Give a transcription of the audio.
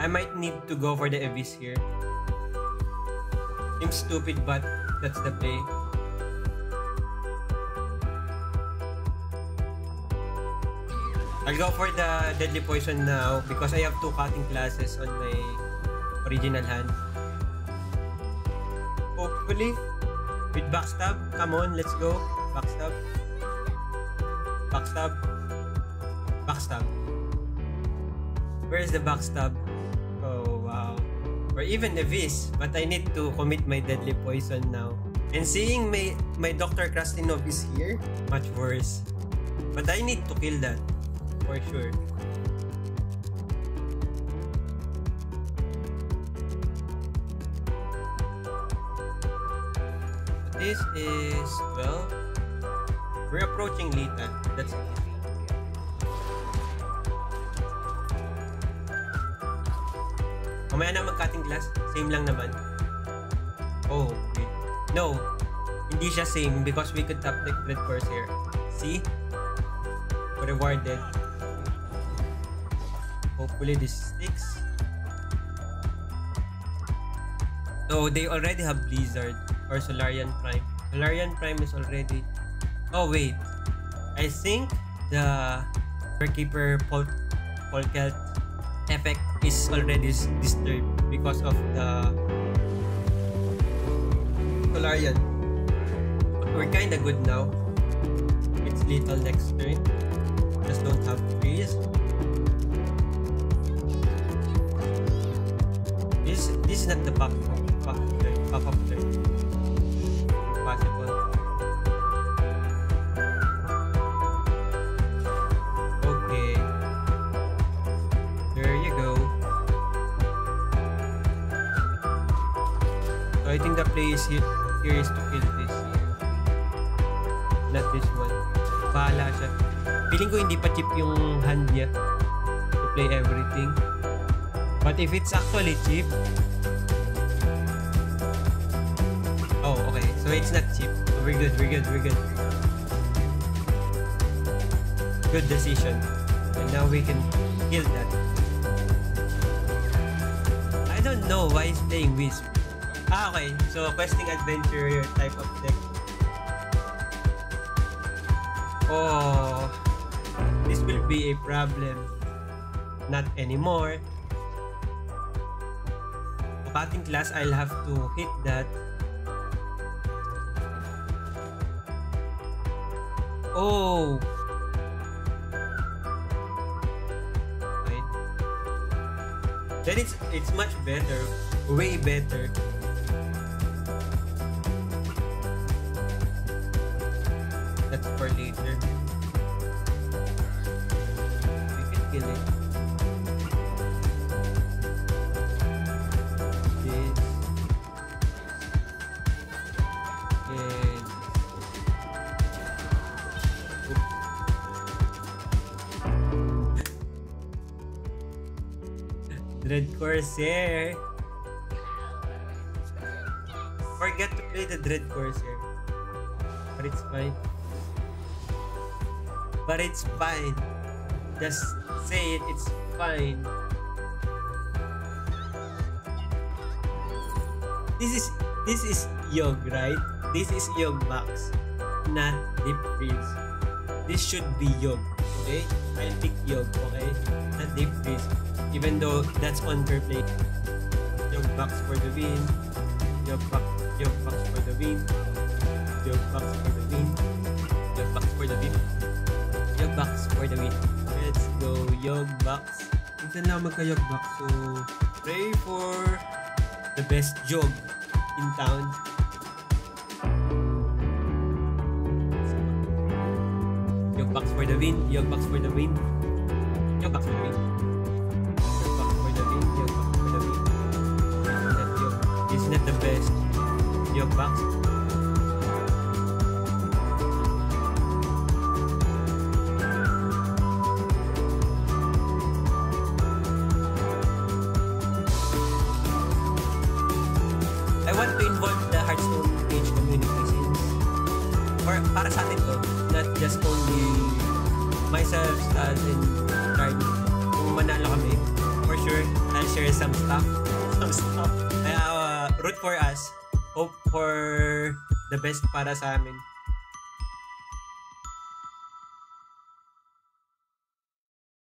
I might need to go for the Abyss here. Seems stupid, but that's the play. I'll go for the Deadly Poison now because I have two cutting classes on my original hand. Hopefully, with Backstab, come on, let's go. Backstab. Backstab. Backstab. Where is the Backstab? Or even Evis, but I need to commit my Deadly Poison now. And seeing my, my Dr. Krastinov is here, much worse. But I need to kill that for sure. This is, well, we're approaching Lita. That's it. Mamaya na mag-cutting class. Same lang naman. Oh, wait. No. Hindi siya same because we could tap the Red Corsair. See? Rewarded. Hopefully this sticks. So they already have Blizzard or Solarian Prime. Solarian Prime is already... Oh wait. I think the Keeper Pol Polkelt effect is already disturbed because of the Solarian. We're kinda good now. It's little next turn. Just don't have freeze. This this is not the pop pop turn. Pop up I think the play is here, here is to kill this. Not this one. Bahala siya. Feeling ko hindi pa cheap yung hand niya to play everything. But if it's actually cheap, oh, okay. So it's not cheap. So we're good, we're good, we're good. Good decision. And now we can kill that. I don't know why he's playing Wisp. Ah, okay. So, questing adventure type of deck. Oh, this will be a problem. Not anymore. Cutting class, I'll have to hit that. Oh! Fine. Then it's it's much better, way better. That's for later. We can kill it. This. And Dread Corsair. Forget to play the Dread Corsair. But it's fine. But it's fine. Just say it, it's fine. This is this is Yog, right? This is Yog box, not Deep Freeze. This should be Yog, okay? I'll pick Yog, okay? Not Deep Freeze. Even though that's on per play. Yog Max for the win. Yog box, Yog Max for the win. Yog box for the win. Yog Max for the win. Yog Max for the win. Let's go, Yog Max. Minsan lang magka-Yog Max, so pray for the best jog in town. Yog Max for the win. Yog Max for the win. Yog Max for the win. Yog Max for the win. Yog Max for the win. This is not Yog. This is not the best. Yog Max. To involve the Hearthstone page community since or para sa atin to, not just only myself as in Charlie. Kung manalo kami, for sure, I'll share some stuff. Some stuff. Kaya uh, root for us. Hope for the best para sa amin.